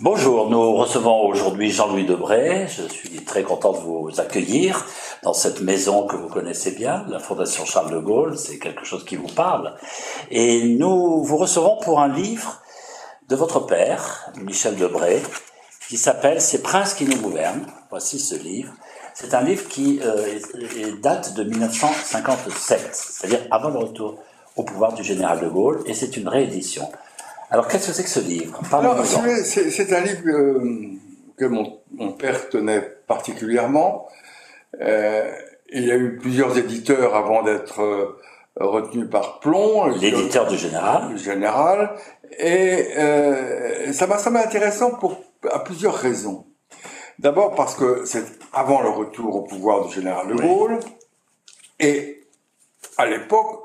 Bonjour, nous recevons aujourd'hui Jean-Louis Debray. Je suis très content de vous accueillir dans cette maison que vous connaissez bien, la Fondation Charles de Gaulle. C'est quelque chose qui vous parle. Et nous vous recevons pour un livre de votre père, Michel Debray, qui s'appelle Ces princes qui nous gouvernent. Voici ce livre. C'est un livre qui euh, date de 1957, c'est-à-dire avant le retour au pouvoir du général de Gaulle, et c'est une réédition. Alors, qu'est-ce que c'est que ce livre? C'est un livre euh, que mon, mon, père tenait particulièrement. Euh, il y a eu plusieurs éditeurs avant d'être euh, retenu par Plomb. L'éditeur du Général. Du Général. Et ça m'a intéressant pour, à plusieurs raisons. D'abord parce que c'est avant le retour au pouvoir du Général de Gaulle. Et à l'époque,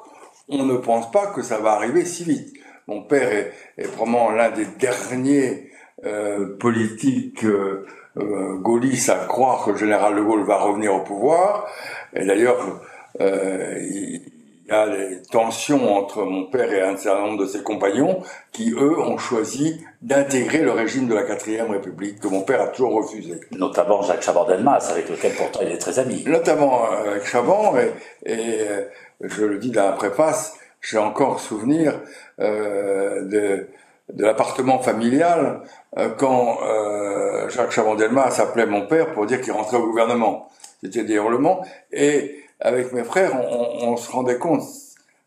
on ne pense pas que ça va arriver si vite. Mon père est, est probablement l'un des derniers euh, politiques euh, euh, gaullistes à croire que le général de Gaulle va revenir au pouvoir. Et d'ailleurs, euh, il y a des tensions entre mon père et un certain nombre de ses compagnons qui, eux, ont choisi d'intégrer le régime de la quatrième République, que mon père a toujours refusé. Notamment Jacques Chaban-Delmas, avec lequel pourtant il est très ami. Notamment avec Chaban, et, et je le dis dans la préface, j'ai encore souvenir euh, de, de l'appartement familial euh, quand euh, Jacques Chaban-Delmas s'appelait mon père pour dire qu'il rentrait au gouvernement. C'était des hurlements. Et avec mes frères, on, on se rendait compte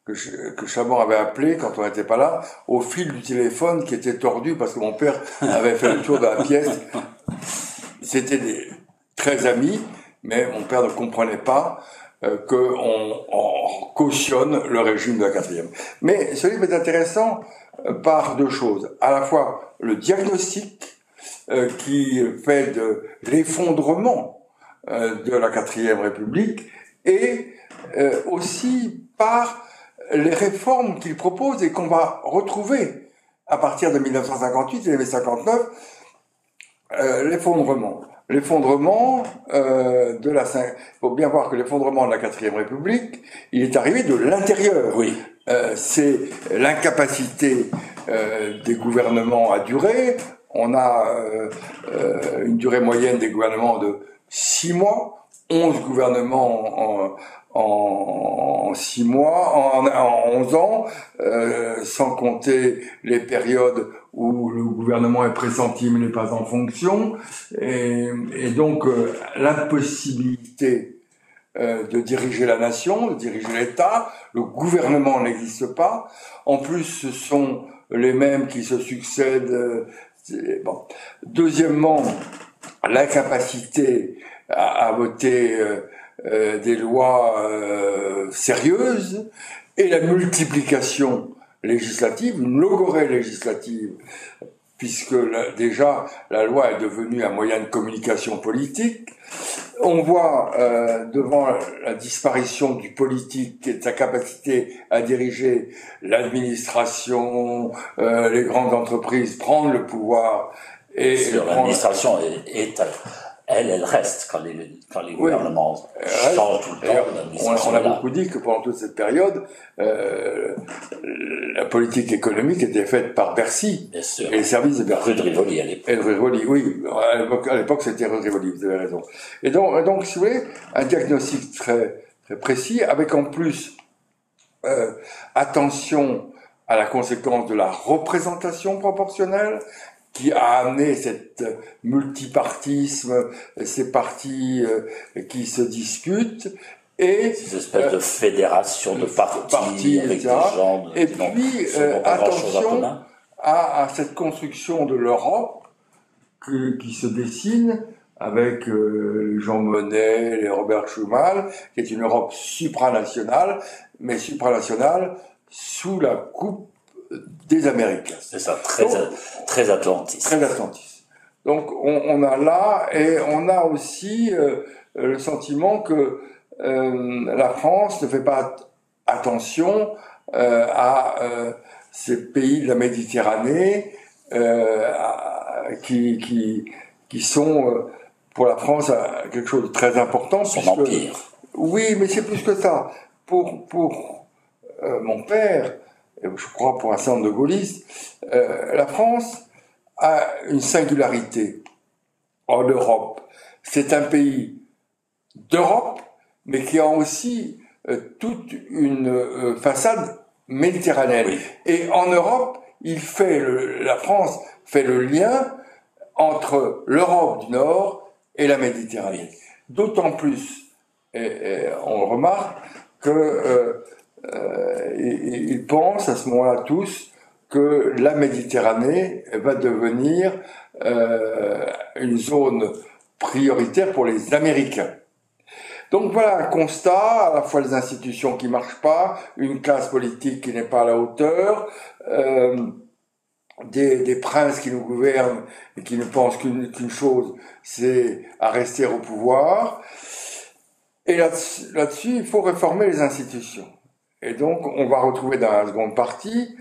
que, que Chaban avait appelé quand on n'était pas là, au fil du téléphone qui était tordu parce que mon père avait fait le tour de la pièce. C'était des très amis, mais mon père ne comprenait pas euh, qu'on on cautionne le régime de la quatrième. Mais ce livre est intéressant euh, par deux choses. À la fois le diagnostic euh, qui fait de l'effondrement de la quatrième république et aussi par les réformes qu'il propose et qu'on va retrouver à partir de 1958 et 1959, l'effondrement l'effondrement euh, de la il faut bien voir que l'effondrement de la quatrième République, il est arrivé de l'intérieur. Oui. Euh, c'est l'incapacité euh, des gouvernements à durer. On a euh, euh, une durée moyenne des gouvernements de six mois, onze gouvernements en, en six mois, en, en 11 ans, euh, sans compter les périodes où le gouvernement est pressenti mais n'est pas en fonction, et, et donc euh, l'impossibilité euh, de diriger la nation, de diriger l'État, le gouvernement n'existe pas. En plus, ce sont les mêmes qui se succèdent. Euh, bon. Deuxièmement, l'incapacité à, à voter euh, des lois euh, sérieuses et la multiplication législative, une logorée législative, puisque déjà la loi est devenue un moyen de communication politique. On voit euh, devant la disparition du politique et de sa capacité à diriger l'administration, euh, les grandes entreprises prendre le pouvoir. Et l'administration est, est elle, elle reste quand les, quand les gouvernements changent tout le temps. On, a beaucoup dit que pendant toute cette période, euh, la politique économique était faite par Bercy Bien sûr. et les services de Bercy. Rue de Rivoli à l'époque. De Rivoli, oui. À l'époque, c'était rue de Rivoli, vous avez raison. Et donc, donc, si vous voulez, un diagnostic très, très précis, avec en plus euh, attention à la conséquence de la représentation proportionnelle, qui a amené cette multipartisme, ces partis euh, qui se discutent, et ces espèces de fédération de partis, partis avec des gens et puis euh, attention à, à, cette construction de l'Europe qui se dessine avec euh, Jean Monnet, les Robert Schuman, qui est une Europe supranationale, mais supranationale sous la coupe des Américains. C'est ça, très, Donc, très atlantiste. Très atlantiste. Donc on, on, a là, et on a aussi euh, le sentiment que euh, la France ne fait pas attention euh, à ces pays de la Méditerranée qui, qui, qui sont pour la France quelque chose de très important. Son puisque, empire. Oui, mais c'est plus que ça. Pour, pour mon père, je crois pour un certain nombre de gaullistes, euh, la France a une singularité en Europe. C'est un pays d'Europe, mais qui a aussi euh, toute une euh, façade méditerranéenne. Et en Europe, il fait la France fait le lien entre l'Europe du Nord et la Méditerranée. D'autant plus, on remarque que euh, euh, ils pensent à ce moment-là tous que la Méditerranée va devenir euh, une zone prioritaire pour les Américains. Donc voilà un constat, à la fois les institutions qui marchent pas, une classe politique qui n'est pas à la hauteur, euh, des, des, princes qui nous gouvernent et qui ne pensent qu'une chose, c'est à rester au pouvoir. Et là-dessus, il faut réformer les institutions. Et donc, on va retrouver dans la seconde partie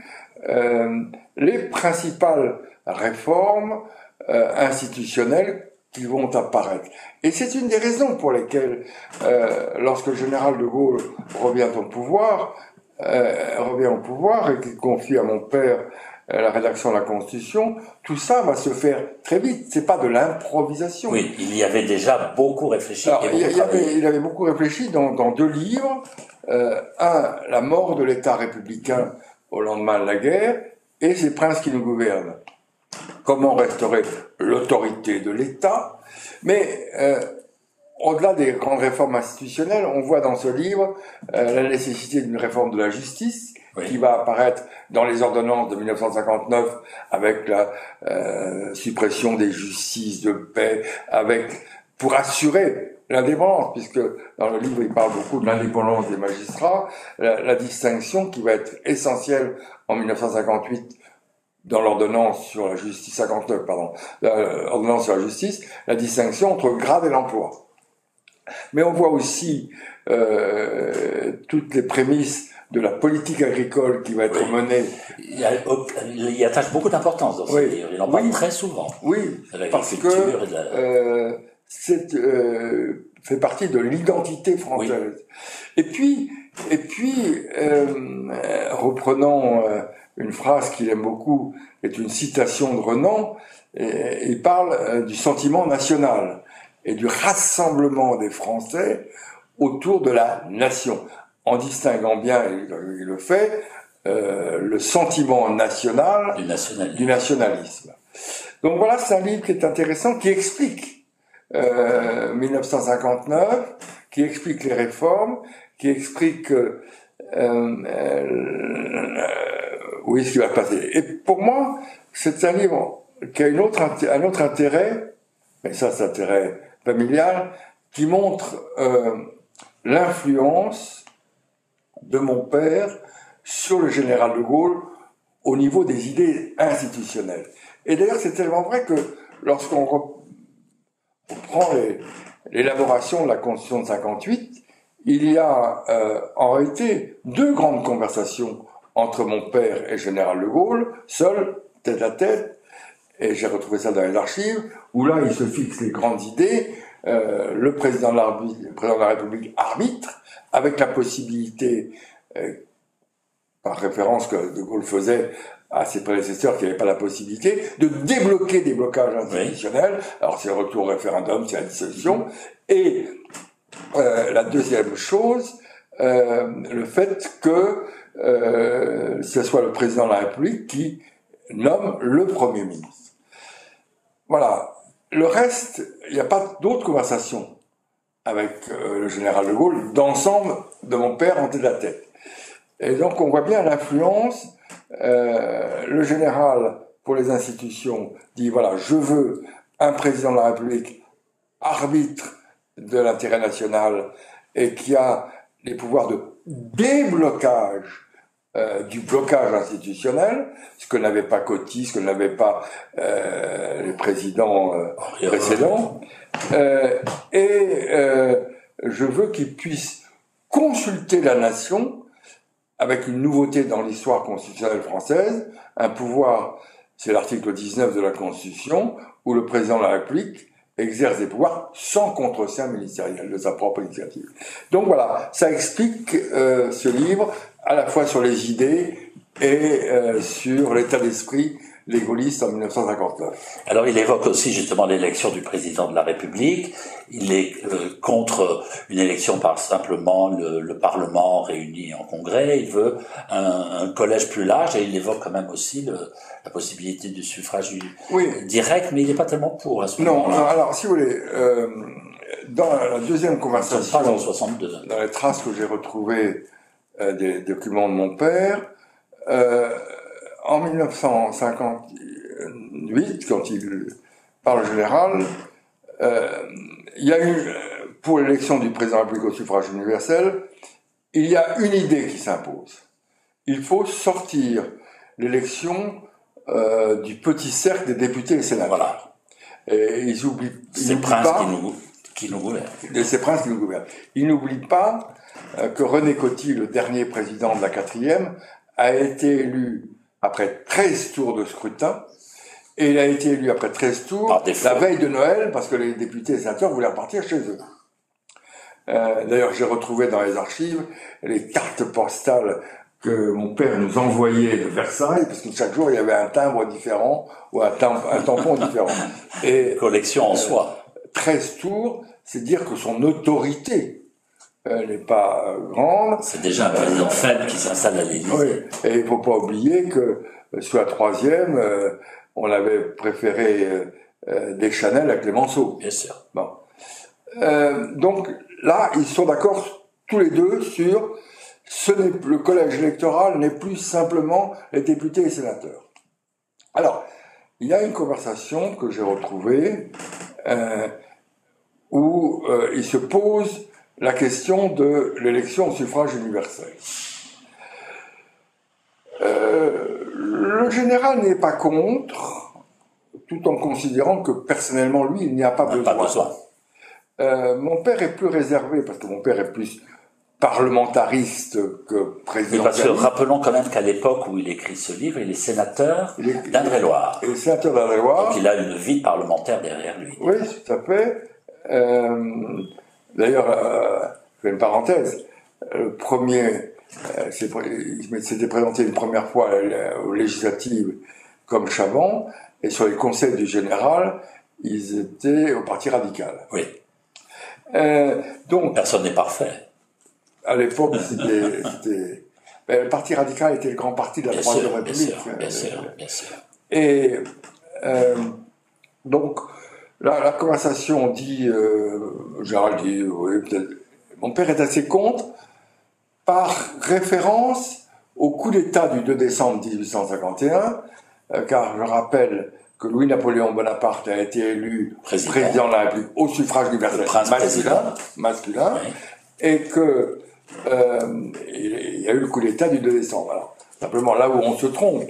euh, les principales réformes euh, institutionnelles qui vont apparaître. Et c'est une des raisons pour lesquelles, euh, lorsque le général de Gaulle revient au pouvoir, revient au pouvoir et qu'il confie à mon père la rédaction de la Constitution, tout ça va se faire très vite. C'est pas de l'improvisation. Oui, il y avait déjà beaucoup réfléchi. il, y avait, il, avait, beaucoup réfléchi dans, dans deux livres. Euh, un, la mort de l'État républicain au lendemain de la guerre, et ces princes qui nous gouvernent. Comment resterait l'autorité de l'État? Mais euh, au-delà des grandes réformes institutionnelles, on voit dans ce livre euh, la nécessité d'une réforme de la justice qui va apparaître dans les ordonnances de 1959 avec la euh, suppression des justices de paix, avec pour assurer l'indépendance, puisque dans le livre il parle beaucoup de l'indépendance des magistrats, la, distinction qui va être essentielle en 1958 dans l'ordonnance sur la justice 59, pardon, l'ordonnance sur la justice, la distinction entre grade et l'emploi. Mais on voit aussi euh, toutes les prémices de la politique agricole qui va être menée. Il y, y, attache beaucoup d'importance dans ce livre. Il en parle très souvent. Oui, parce que euh, c'est euh, fait partie de l'identité française. Et puis, et puis, euh, reprenons euh, une phrase qu'il aime beaucoup, est une citation de Renan. Et, il parle euh, du sentiment national et du rassemblement des Français autour de la nation en distinguant bien, il le fait, euh, le sentiment national du nationalisme. Donc voilà, c'est un livre qui est intéressant, qui explique euh, 1959, qui explique les réformes, qui explique euh, euh, oui ce qui va passer. Et pour moi, c'est un livre qui a une autre, un autre intérêt, mais ça c'est intérêt familial, qui montre euh, l'influence de mon père sur le général de Gaulle au niveau des idées institutionnelles. Et d'ailleurs, c'est tellement vrai que lorsqu'on reprend l'élaboration de la Constitution de 58, il y a euh, en réalité deux grandes conversations entre mon père et le général de Gaulle, seul, tête à tête, et j'ai retrouvé ça dans les archives, où là, il se fixe les grandes idées, euh, le, président de la, le président de la République arbitre, avec la possibilité, euh, par référence que De Gaulle faisait à ses prédécesseurs qui n'avaient pas la possibilité, de débloquer des blocages institutionnels. Alors c'est le retour au référendum, c'est la dissolution. Et euh, la deuxième chose, euh, le fait que euh, ce soit le président de la République qui nomme le Premier ministre. Voilà. Le reste, il n'y a pas d'autres conversations avec euh, le général de Gaulle d'ensemble de mon père en tête à tête. Et donc on voit bien l'influence. Euh, le général pour les institutions dit voilà, je veux un président de la République arbitre de l'intérêt national et qui a les pouvoirs de déblocage euh, du blocage institutionnel, ce que n'avait pas Coty, ce que n'avait pas euh, les présidents euh, précédents. Euh, et je veux qu'il puisse consulter la nation avec une nouveauté dans l'histoire constitutionnelle française, un pouvoir, c'est l'article 19 de la Constitution, où le président de la République exerce des pouvoirs sans contre-seing ministériel de sa propre initiative. Donc voilà, ça explique ce livre à la fois sur les idées et euh, sur l'état d'esprit les gaullistes en 1959. Alors il évoque aussi justement l'élection du président de la République. Il est euh, contre une élection par simplement le, Parlement réuni en congrès. Il veut un, collège plus large et il évoque quand même aussi la possibilité du suffrage direct, mais il n'est pas tellement pour à ce moment Non, alors si vous voulez, euh, dans la deuxième conversation, dans, 62. dans les traces que j'ai retrouvées euh, des documents de mon père, euh, en 1958, quand il parle général, euh, il y a eu, pour l'élection du président de la République au suffrage universel, il y a une idée qui s'impose. Il faut sortir l'élection euh, du petit cercle des députés et sénateurs. Voilà. Et ils oublient, ils princes pas, qui nous, qui nous gouvernent. Ces princes qui nous gouvernent. Ils n'oublient pas euh, que René Coty, le dernier président de la quatrième, a été élu après 13 tours de scrutin, et il a été élu après 13 tours la veille de Noël, parce que les députés et sénateurs voulaient repartir chez eux. Euh, D'ailleurs, j'ai retrouvé dans les archives les cartes postales que mon père nous envoyait de Versailles, parce que chaque jour il y avait un timbre différent ou un, un tampon différent. Et collection en soi. 13 tours, c'est dire que son autorité elle n'est pas grande. C'est déjà un président faible qui s'installe à l'Élysée. Oui, et il faut pas oublier que sur la troisième, euh, on avait préféré euh, des Chanel à Clémenceau. Bien sûr. Bon. Euh, donc là, ils sont d'accord tous les deux sur ce n'est le collège électoral n'est plus simplement les députés et sénateurs. Alors, il y a une conversation que j'ai retrouvée où il se pose la question de l'élection au suffrage universel. Euh, le général n'est pas contre, tout en considérant que personnellement, lui, il n'y a pas besoin. Euh, mon père est plus réservé, parce que mon père est plus parlementariste que président. parce que rappelons quand même qu'à l'époque où il écrit ce livre, il est sénateur d'Indre-et-Loire. Il est sénateur d'Indre-et-Loire. Donc il a une vie parlementaire derrière lui. Oui, tout à fait. Euh, D'ailleurs, euh, je fais une parenthèse. Le premier, euh, il s'était présenté une première fois aux législatives comme Chavon, et sur les conseils du général, ils étaient au Parti radical. Oui. Euh, donc, Personne n'est parfait. À l'époque, c'était. Ben, le Parti radical était le grand parti de la Troisième République. Bien sûr, bien sûr, Et euh, donc, la, la conversation dit, euh, Gérald dit, oui, peut-être. Mon père est assez contre, par référence au coup d'État du 2 décembre 1851, euh, car je rappelle que Louis-Napoléon Bonaparte a été élu président, de la République au suffrage universel masculin, masculin et que euh, il y a eu le coup d'État du 2 décembre. Alors, simplement, là où on se trompe,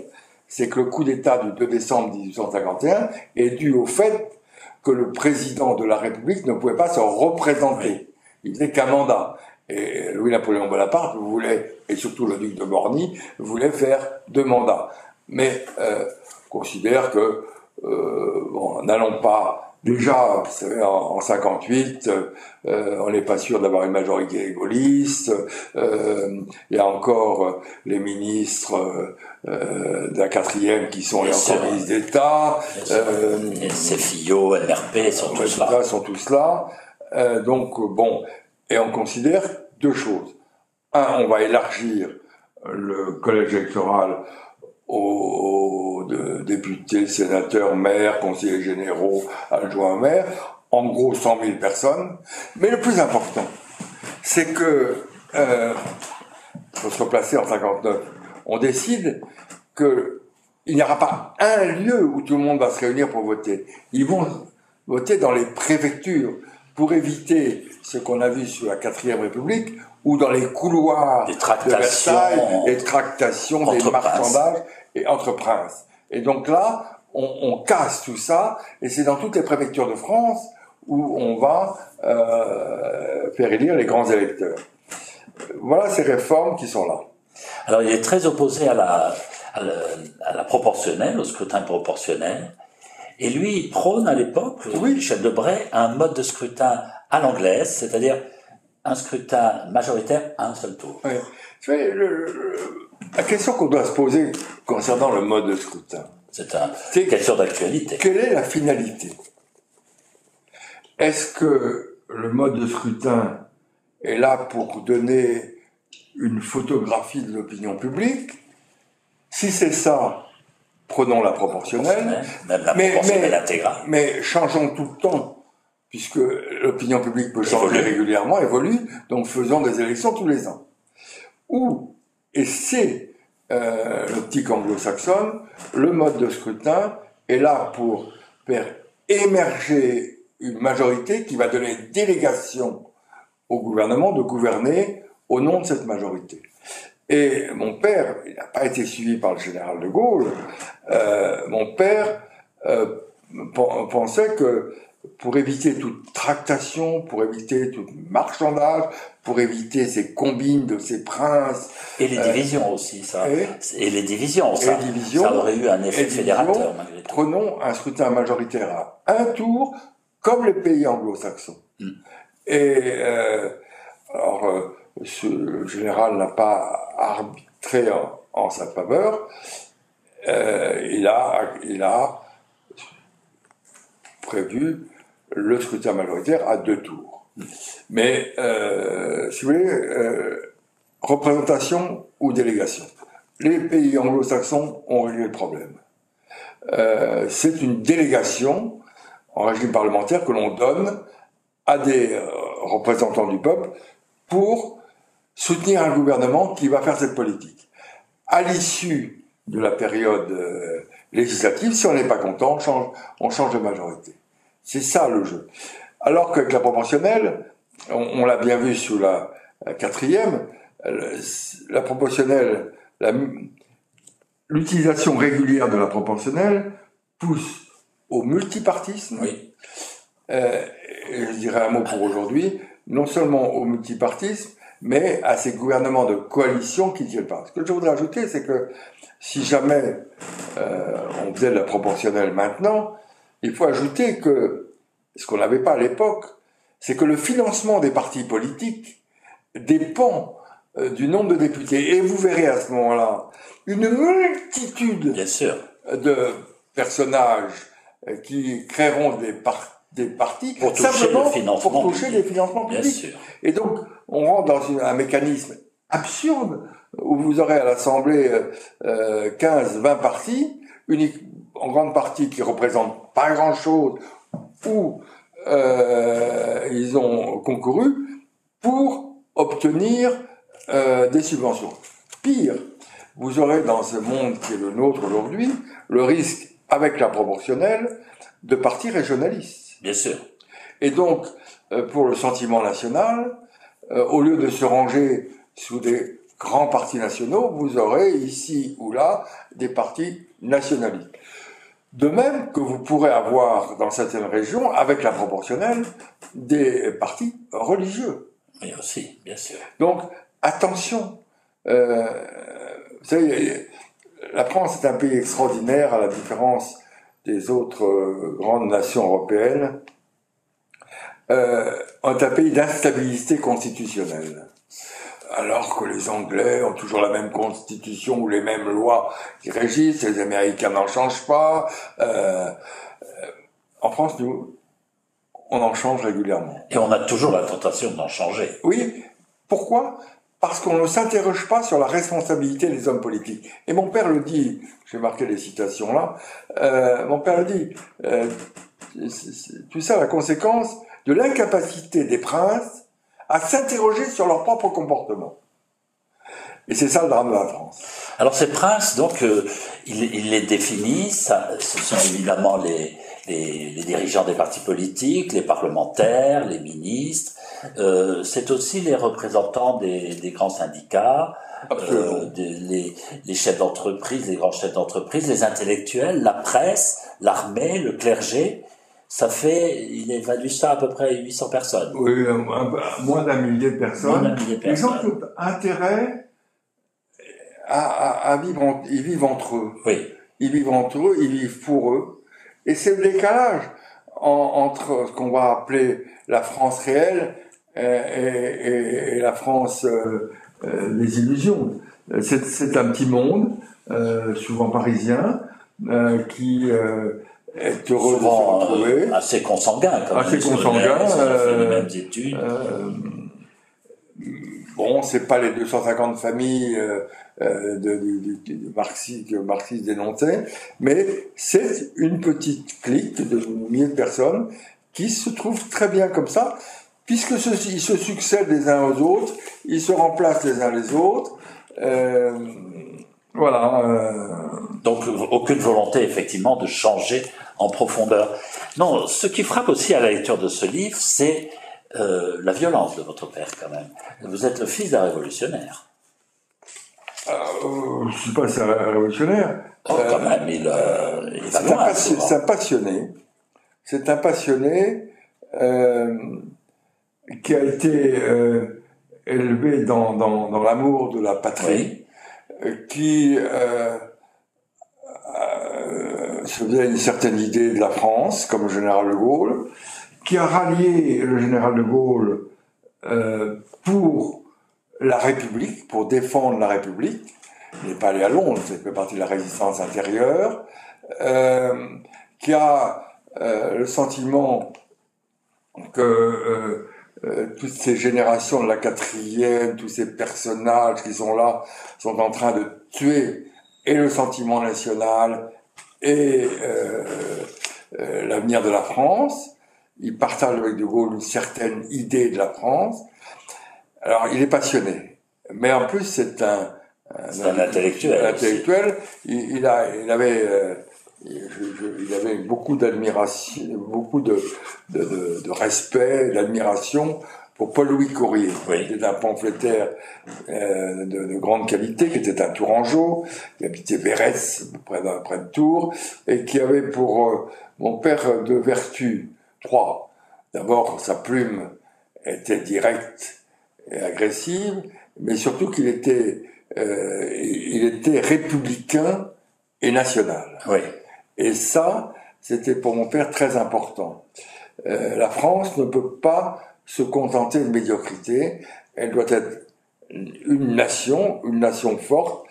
c'est que le coup d'État du 2 décembre 1851 est dû au fait que le président de la République ne pouvait pas se représenter. Il n'était qu'un mandat. Et Louis-Napoléon Bonaparte voulait, et surtout le duc de Morny, voulait faire deux mandats. Mais euh, considère que, euh, bon, n'allons pas Déjà, vous savez, en, 58, euh, on n'est pas sûr d'avoir une majorité gaulliste. Euh, il y a encore euh, les ministres euh, de la quatrième qui sont les encore ministres d'État. Ces Fillot, NRP sont tous là. sont tous là. donc bon, et on considère deux choses. Un, on va élargir le collège électoral aux, députés, sénateurs, maires, conseillers généraux, adjoints maires, en gros 100 000 personnes. Mais le plus important, c'est que, euh, faut se replacer en 59, on décide que il n'y aura pas un lieu où tout le monde va se réunir pour voter. Ils vont voter dans les préfectures pour éviter ce qu'on a vu sur la quatrième République, ou dans les couloirs de Versailles, les tractations, des marchandages et entre princes. Et donc là, on, on casse tout ça, et c'est dans toutes les préfectures de France où on va euh, faire élire les grands électeurs. Voilà ces réformes qui sont là. Alors il est très opposé à la, à la, à la proportionnelle, au scrutin proportionnel. Et lui, il prône à l'époque, oui. Michel Debray, un mode de scrutin à l'anglaise, c'est-à-dire un scrutin majoritaire à un seul tour. La question qu'on doit se poser concernant le mode de scrutin, C'est une question d'actualité. Quelle est la finalité? Est-ce que le mode de scrutin est là pour donner une photographie de l'opinion publique? Si c'est ça, prenons la proportionnelle. Même la proportionnelle intégrale. Mais changeons tout le temps, puisque l'opinion publique peut changer régulièrement, évolue, donc faisons des élections tous les ans. Ou, et c'est euh, l'optique anglo-saxonne, le mode de scrutin est là pour faire émerger une majorité qui va donner délégation au gouvernement de gouverner au nom de cette majorité. Et mon père, il n'a pas été suivi par le général de Gaulle, euh, mon père euh, pensait que pour éviter toute tractation, pour éviter tout marchandage, pour éviter ces combines de ces princes. Et les euh, divisions aussi, ça. Et, les divisions, ça, les divisions, ça aurait eu un effet fédérateur, malgré tout. Prenons un scrutin majoritaire à un tour, comme les pays anglo-saxons. Hmm. Et euh, alors, euh, ce général n'a pas arbitré en, sa faveur. Il a, il a prévu le scrutin majoritaire à deux tours. Mais, euh, si vous voulez, euh, représentation ou délégation. Les pays anglo-saxons ont réglé le problème. Euh, c'est une délégation en régime parlementaire que l'on donne à des représentants du peuple pour soutenir un gouvernement qui va faire cette politique. À l'issue de la période législative, si on n'est pas content, on change de majorité. C'est ça le jeu. Alors qu'avec la proportionnelle, on, l'a bien vu sous la, quatrième, la proportionnelle, l'utilisation régulière de la proportionnelle pousse au multipartisme. Oui. Euh, je dirais un mot pour aujourd'hui, non seulement au multipartisme, mais à ces gouvernements de coalition qui tirent pas. Ce que je voudrais ajouter, c'est que si jamais euh, on faisait de la proportionnelle maintenant, il faut ajouter que, ce qu'on n'avait pas à l'époque, c'est que le financement des partis politiques dépend euh, du nombre de députés. Et vous verrez à ce moment-là une multitude de personnages euh, qui créeront des, des partis pour toucher, pour toucher les financements publics. Et donc, on rentre dans un mécanisme absurde où vous aurez à l'Assemblée euh, 15-20 euh, partis, unique, en grande partie qui représentent pas grand-chose, où euh, ils ont concouru pour obtenir euh, des subventions. Pire, vous aurez dans ce monde qui est le nôtre aujourd'hui le risque, avec la proportionnelle, de partis régionalistes. Bien sûr. Et donc, euh, pour le sentiment national, au lieu de se ranger sous des grands partis nationaux, vous aurez ici ou là des partis nationalistes. De même que vous pourrez avoir dans certaines régions, avec la proportionnelle, des partis religieux. Oui, aussi, bien sûr. Donc, attention. Euh, vous savez, la France est un pays extraordinaire à la différence des autres euh, grandes nations européennes. Euh, est un pays d'instabilité constitutionnelle alors que les Anglais ont toujours la même constitution ou les mêmes lois qui régissent, les Américains n'en changent pas. Euh, en France, nous, on en change régulièrement. Et on a toujours la tentation d'en changer. Oui. Pourquoi? Parce qu'on ne s'interroge pas sur la responsabilité des hommes politiques. Et mon père le dit, j'ai marqué les citations là, euh, mon père le dit, euh, tu sais la conséquence de l'incapacité des princes à s'interroger sur leur propre comportement. Et c'est ça le drame de la France. Alors ces princes, donc, euh, il, les définit, ça, ce sont évidemment les, les, les, dirigeants des partis politiques, les parlementaires, les ministres, euh, c'est aussi les représentants des, des grands syndicats, euh, les, les, chefs d'entreprise, les grands chefs d'entreprise, les intellectuels, la presse, l'armée, le clergé, ça fait, il évalue ça à peu près 800 personnes. Oui, moins d'un millier de personnes. Moins millier de personnes. Les gens ont intérêt à, à, vivre, ils vivent entre eux. Oui. Ils vivent entre eux, ils vivent pour eux. Et c'est le décalage entre ce qu'on va appeler la France réelle et, et, et la France euh, euh, des illusions. C'est un petit monde, euh, souvent parisien, qui est heureux Souvent, de se retrouver. euh, assez consanguin, comme Assez les scolaires, consanguin, euh, les mêmes études. Euh, bon, c'est pas les 250 familles euh, euh, de, de, de, de Marxiste, que Marxiste dénonçait, mais c'est une petite clique de milliers de personnes qui se trouvent très bien comme ça, puisque ils se succèdent les uns aux autres, ils se remplacent les uns les autres. Euh, voilà. euh, Donc aucune volonté effectivement de changer en profondeur. Non, ce qui frappe aussi à la lecture de ce livre, c'est euh, la violence de votre père quand même. Vous êtes le fils d'un révolutionnaire. euh, je suis pas si révolutionnaire. Oh, Euh, quand même, il, euh, il va C'est un, passi- c'est un passionné. C'est un passionné euh, qui a été euh, élevé dans, dans, dans l'amour de la patrie, euh, qui euh, euh, se faisait une certaine idée de la France, comme le général de Gaulle, qui a rallié le général de Gaulle euh, pour la République, pour défendre la République. Il n'est pas allé à Londres, ça fait partie de la résistance intérieure, euh, qui a euh, le sentiment que euh, euh, toutes ces générations de la quatrième, tous ces personnages qui sont là, sont en train de tuer et le sentiment national et euh, euh, l'avenir de la France. Il partage avec De Gaulle une certaine idée de la France. Alors, il est passionné, mais en plus, c'est un, intellectuel un intellectuel. Il, il a, il avait, euh, il, je- je- il avait beaucoup d'admiration, beaucoup de, de, de, de respect, d'admiration pour Paul-Louis Courrier, Oui. qui était un pamphlétaire euh, de, de grande qualité, qui était un Tourangeau, qui habitait Vérès, près de, près de Tours, et qui avait pour euh, mon père deux vertus, trois. D'abord, sa plume était directe et agressive, mais surtout qu'il était, euh, il était républicain et national. Oui. Et ça, c'était pour mon père très important. Euh, la France ne peut pas se contenter de médiocrité, elle doit être une nation, une nation forte,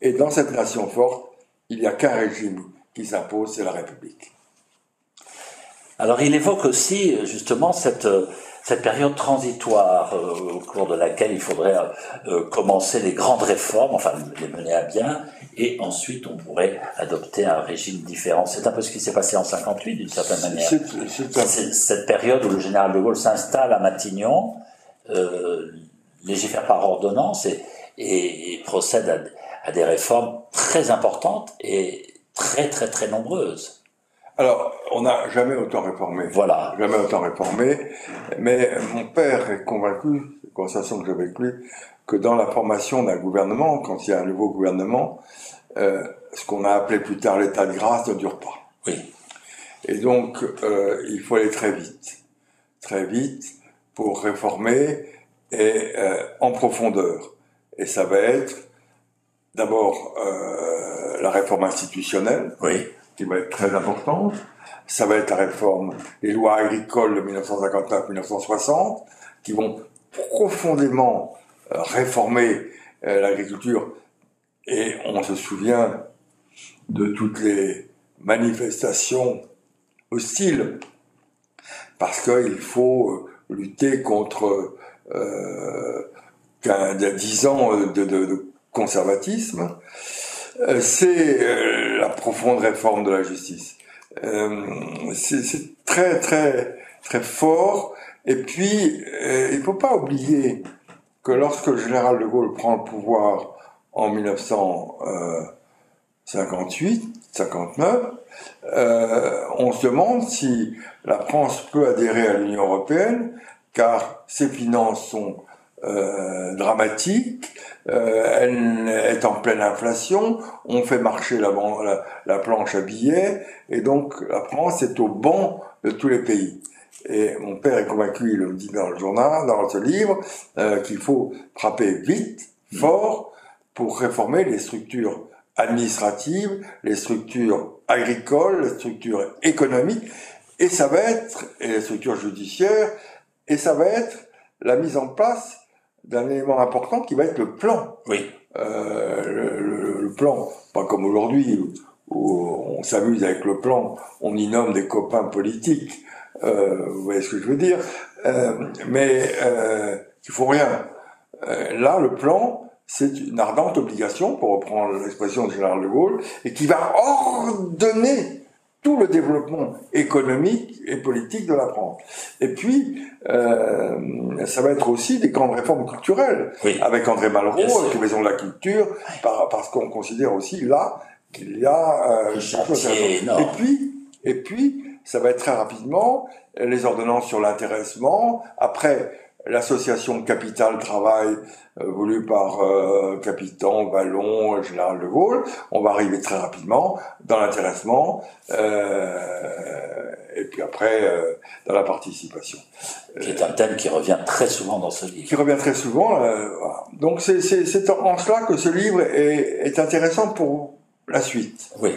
et dans cette nation forte, il n'y a qu'un régime qui s'impose, c'est la République. Alors il évoque aussi justement cette, euh, cette période transitoire euh, au cours de laquelle il faudrait euh, commencer les grandes réformes, enfin les mener à bien, et ensuite on pourrait adopter un régime différent. C'est un peu ce qui s'est passé en 58 d'une certaine manière. C'est- c'est un- C'est cette période où le général de Gaulle s'installe à Matignon, euh, légifère par ordonnance et, et- et procède à, à des réformes très importantes et très très très nombreuses. Alors, on n'a jamais autant réformé. Voilà. Jamais autant réformé. Mais mon père est convaincu, conversation que j'avais avec lui, que dans la formation d'un gouvernement, quand il y a un nouveau gouvernement, euh, ce qu'on a appelé plus tard l'état de grâce ne dure pas. Oui. Et donc, euh, il faut aller très vite. Très vite pour réformer et euh, en profondeur. Et ça va être d'abord euh, la réforme institutionnelle, Oui. Va être très importante. Ça va être la réforme des lois agricoles de 1959-1960, qui vont profondément euh, réformer euh, l'agriculture. Et on se souvient de toutes les manifestations hostiles, parce qu'il faut euh, lutter contre euh, qu'un- dix ans de, de- conservatisme. C'est profonde réforme de la justice. Euh, c'est très très très fort. Et puis, euh, il faut pas oublier que lorsque le général de Gaulle prend le pouvoir en 1958, 59, euh, on se demande si la France peut adhérer à l'Union européenne, car ses finances sont euh, dramatiques, euh, elle est en pleine inflation, on fait marcher la planche à billets, et donc la France est au banc de tous les pays. Et mon père est convaincu, il le dit dans le journal, dans ce livre, euh, qu'il faut frapper vite, fort, pour réformer les structures administratives, les structures agricoles, les structures économiques, et ça va être, et les structures judiciaires, et ça va être la mise en place d'un élément important qui va être le plan. Oui. Euh, le, le- le plan, pas comme aujourd'hui, où on s'amuse avec le plan, on y nomme des copains politiques. Euh, vous voyez ce que je veux dire? Euh, Mais euh, il faut rien. Euh, là, le plan, c'est une ardente obligation, pour reprendre l'expression de général de Gaulle, et qui va ordonner tout le développement économique et politique de la France. Et puis, euh, ça va être aussi des grandes réformes culturelles, avec André Malraux, avec les maisons de la culture, parce qu'on considère aussi là qu'il y a euh, Et puis, et puis, ça va être très rapidement les ordonnances sur l'intéressement. Après, l'association Capital Travail euh, voulue par euh, Capitan, Ballon, Général de Gaulle. On va arriver très rapidement dans l'intéressement euh, et puis après euh, dans la participation. Qui est un thème qui revient très souvent dans ce livre. Qui revient très souvent. Voilà. Donc c'est en cela que ce livre est, est intéressant pour la suite. Oui.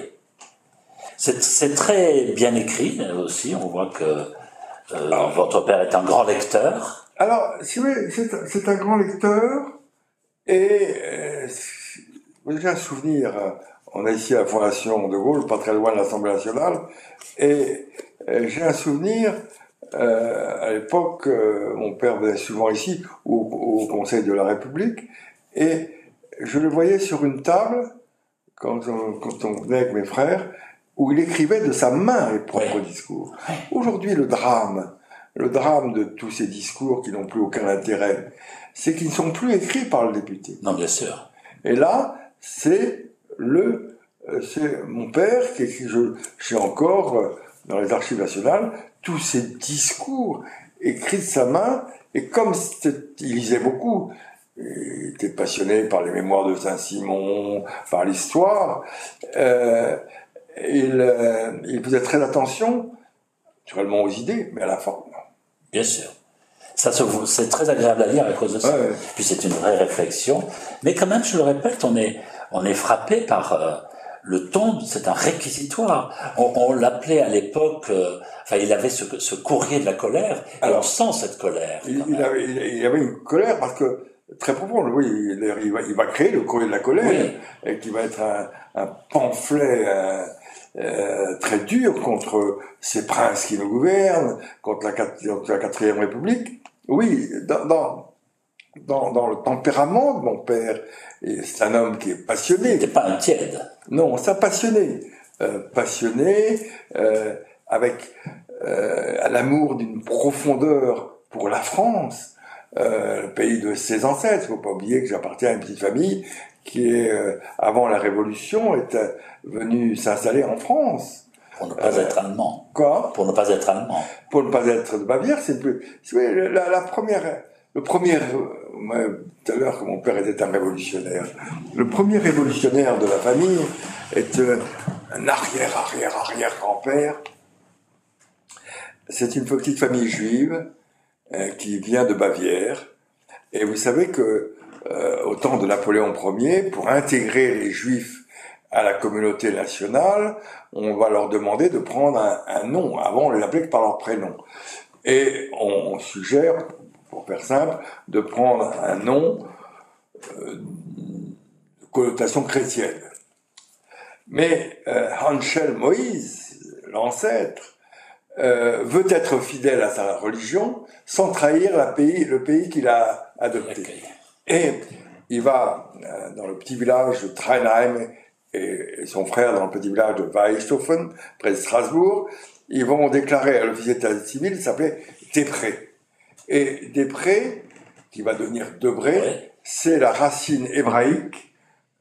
C'est très bien écrit aussi. On voit que euh, votre père est un grand lecteur. Alors, si vous c'est un grand lecteur et euh, j'ai un souvenir. On est ici à la Fondation de Gaulle, pas très loin de l'Assemblée nationale, et euh, j'ai un souvenir. Euh, à l'époque, euh, mon père venait souvent ici au, au, Conseil de la République, et je le voyais sur une table quand on, quand on venait avec mes frères, où il écrivait de sa main les propres discours. Aujourd'hui, le drame, le drame de tous ces discours qui n'ont plus aucun intérêt, c'est qu'ils ne sont plus écrits par le député. Non, bien sûr. Et là, c'est le, euh, c'est mon père qui écrit, je, j'ai encore euh, dans les archives nationales tous ces discours écrits de sa main. Et comme il lisait beaucoup, il était passionné par les mémoires de Saint-Simon, par l'histoire, euh, il, euh, il faisait très attention, naturellement aux idées, mais à la forme. Bien sûr. Ça c'est très agréable à lire à cause de ça. Puis c'est une vraie réflexion. Mais quand même, je le répète, on est, on est frappé par euh, le ton. C'est un réquisitoire. On, on l'appelait à l'époque. Euh, enfin, il avait ce, ce, courrier de la colère. Et Alors, on sent cette colère. Il, il, avait, il, avait, une colère parce que très profonde. Oui, il, va, il va créer le courrier de la colère, et qui va être un, un pamphlet. Un, euh, très dur contre ces princes qui nous gouvernent, contre la, quatrième République. Oui, dans, dans, dans, le tempérament de mon père, c'est un homme qui est passionné. C'était pas un tiède. Non, c'est un passionné. Euh, passionné, euh, avec l'amour d'une profondeur pour la France, le pays de ses ancêtres. Il faut pas oublier que j'appartiens à une petite famille qui est, euh, avant la Révolution, est euh, venu s'installer en France. Pour ne pas être allemand. Quoi? Pour ne pas être allemand. Pour ne pas être de Bavière, c'est plus. La, la, première, le premier. tout à l'heure que mon père était un révolutionnaire. Le premier révolutionnaire de la famille est un arrière, arrière, arrière grand-père. C'est une petite famille juive qui vient de Bavière. Et vous savez que euh, au temps de Napoléon Ier, pour intégrer les Juifs à la communauté nationale, on va leur demander de prendre un, nom. Avant, on les appelait par leur prénom. Et on, suggère, pour faire simple, de prendre un nom euh, de connotation chrétienne. Mais euh, Hanschel Moïse, l'ancêtre, euh, veut être fidèle à sa religion sans trahir la pays, le pays qu'il a adopté. Et il va euh, dans le petit village de Treinheim et son frère dans le petit village de Weichstoffen, près de Strasbourg. Ils vont déclarer à l'officier d'état civil, il s'appelait Després. Et Després, qui va devenir Debré, c'est la racine hébraïque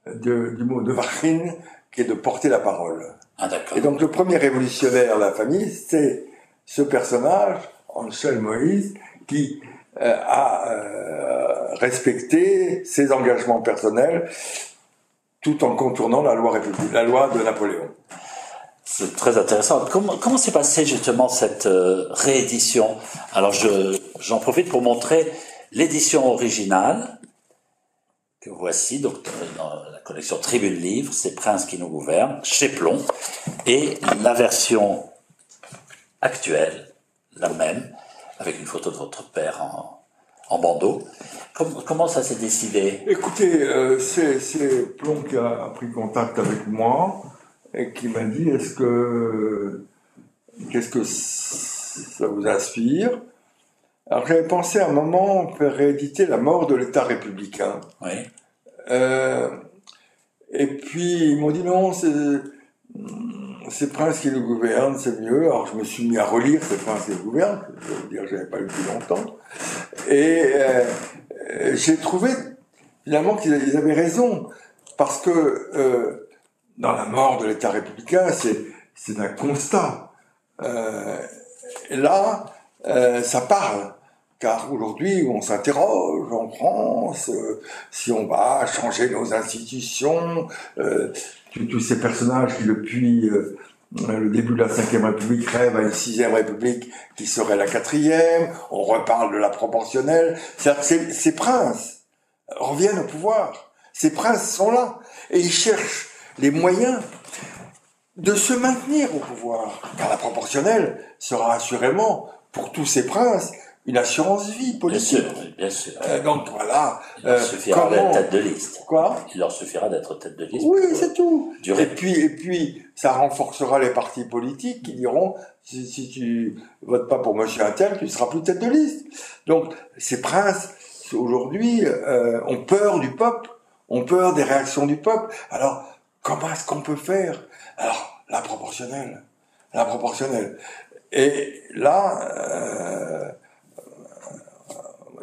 de, du mot de Vachin, qui est de porter la parole. Ah, et donc le premier révolutionnaire de la famille, c'est ce personnage, Ansel Moïse, qui à euh, respecter ses engagements personnels tout en contournant la loi la loi de Napoléon. C'est très intéressant. Comment, s'est passée justement cette euh, réédition? Alors je, j'en profite pour montrer l'édition originale que voici donc dans la collection Tribune Livre, c'est Prince qui nous gouverne, chez Plomb, et la version actuelle, la même, avec une photo de votre père en, en bandeau. Comment, comment ça s'est décidé? Écoutez, euh, c'est Plomb qui a pris contact avec moi et qui m'a dit est-ce que qu'est-ce que ça vous inspire? Alors j'avais pensé à un moment faire rééditer La mort de l'État républicain. Oui. Euh, et puis ils m'ont dit non, c'est c'est Prince qui nous gouverne, c'est mieux. Alors je me suis mis à relire C'est Prince qui nous gouverne, je veux dire, j'avais pas lu depuis longtemps. Et euh, j'ai trouvé finalement qu'ils avaient raison, parce que euh, dans la mort de l'État républicain, c'est un constat. Euh, là, euh, ça parle. Car aujourd'hui, on s'interroge en France euh, si on va changer nos institutions, euh, tous ces personnages qui depuis euh, le début de la Ve République rêvent à une Sixième République qui serait la quatrième, on reparle de la proportionnelle. Ces, ces princes reviennent au pouvoir. Ces princes sont là et ils cherchent les moyens de se maintenir au pouvoir. Car la proportionnelle sera assurément, pour tous ces princes, une assurance vie politique. Bien sûr, bien sûr. Euh, donc voilà. Il leur euh, suffira d'être tête de liste. Quoi Il leur suffira d'être tête de liste. Oui, c'est tout. durer. Et puis, et puis, ça renforcera les partis politiques qui diront si, si tu votes pas pour Monsieur Intel, tu seras plus tête de liste. Donc, ces princes aujourd'hui euh, ont peur du peuple, ont peur des réactions du peuple. Alors, comment est-ce qu'on peut faire? Alors, la proportionnelle, la proportionnelle. Et là, euh,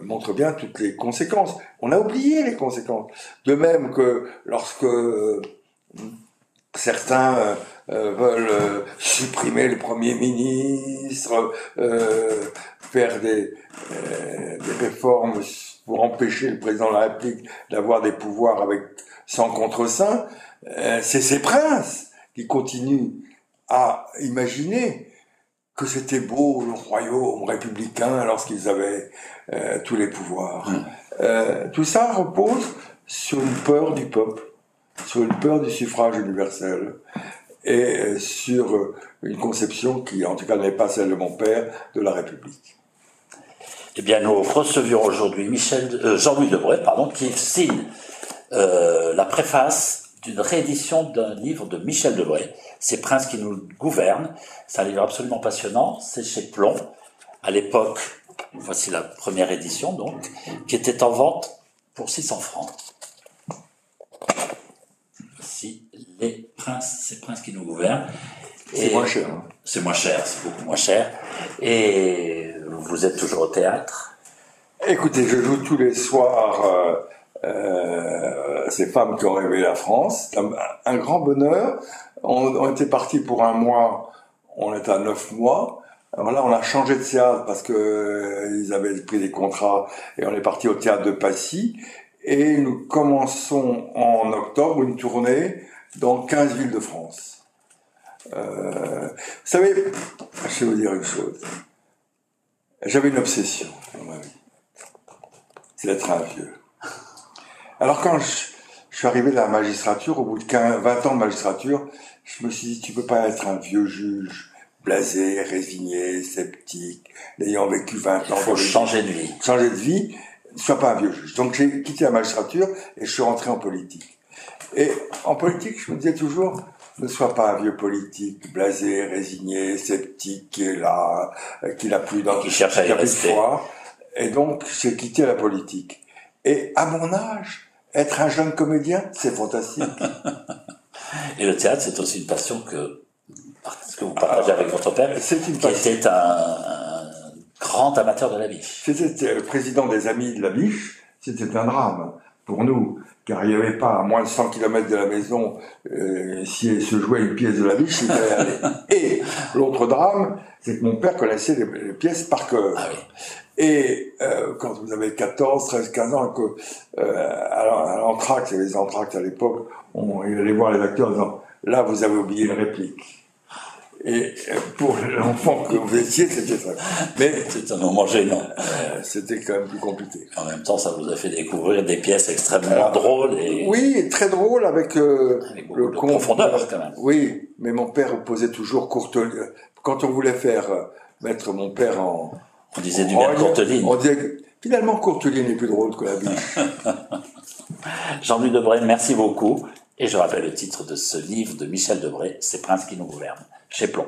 montre bien toutes les conséquences. On a oublié les conséquences. De même que lorsque euh, certains euh, euh, veulent supprimer le Premier ministre, faire des, des réformes pour empêcher le président de la République d'avoir des pouvoirs avec sans contre-saint, c'est ces princes qui continuent à imaginer que c'était beau le royaume républicain lorsqu'ils avaient euh, tous les pouvoirs. Mm. Euh, tout ça repose sur une peur du peuple, sur une peur du suffrage universel et euh, sur une conception qui, en tout cas, n'est pas celle de mon père, de la République. Eh bien, nous recevions aujourd'hui Michel, euh, Jean-Louis Debray, pardon, qui signe la préface d'une réédition d'un livre de Michel Debray, Ces princes qui nous gouvernent. C'est un livre absolument passionnant. C'est chez Plomb. À l'époque, voici la première édition, donc, qui était en vente pour 600 francs. Voici les princes, ces princes qui nous gouvernent. C'est moins cher. hein. c'est moins cher, c'est beaucoup moins cher. Et vous êtes toujours au théâtre. Écoutez, je joue tous les soirs euh, euh, ces femmes qui ont rêvé la France. Un, un grand bonheur. On, on était parti pour un mois, on est à neuf mois. Alors là, on a changé de théâtre parce que euh, ils avaient pris des contrats et on est parti au théâtre de Passy. Et nous commençons en octobre une tournée dans 15 villes de France. Euh, vous savez, je vais vous dire une chose. J'avais une obsession dans ma vie c'est d'être un vieux. Alors quand je, je suis arrivé à la magistrature, au bout de 15, 20 ans de magistrature, je me suis dit, tu peux pas être un vieux juge, blasé, résigné, sceptique, n'ayant vécu 20 ans. Il faut changer de vie. changer de vie, ne sois pas un vieux juge. Donc j'ai quitté la magistrature et je suis rentré en politique. Et en politique, je me disais toujours, ne sois pas un vieux politique, blasé, résigné, sceptique, qui est là, qui n'a plus dans Qui cherche à y de rester. Et donc, j'ai quitté la politique. Et à mon âge, être un jeune comédien, c'est fantastique. Et le théâtre, c'est aussi une passion que, que vous partagez avec votre père, C'est une qui était un, un grand amateur de la biche. C'était le président des Amis de la Biche, c'était un drame pour nous, car il n'y avait pas à moins de 100 km de la maison, euh, si se jouait une pièce de la Biche, fallait aller. Et l'autre drame, c'est que mon père connaissait les, les pièces par cœur. Ah oui. Et euh, quand vous avez 14, 13, 15 ans, que, euh, à, l'entracte, il y avait les entractes à l'époque, on il allait voir les acteurs en disant « Là, vous avez oublié une réplique ». Et euh, pour l'enfant que vous étiez, c'était très... Mais C'est un moment gênant. euh, c'était quand même plus compliqué. En même temps, ça vous a fait découvrir des pièces extrêmement drôles et Oui, très drôle avec, euh, avec le de con- profondeur, quand même. Oui, mais mon père posait toujours courte. Quand on voulait faire euh, mettre mon père en. On disait du en bien rogne, Courteline. On disait finalement Courteline est plus drôle que la biche. Jean-Louis Debray, merci beaucoup. Et je rappelle le titre de ce livre de Michel Debré, Ces princes qui nous gouvernent, chez Plomb.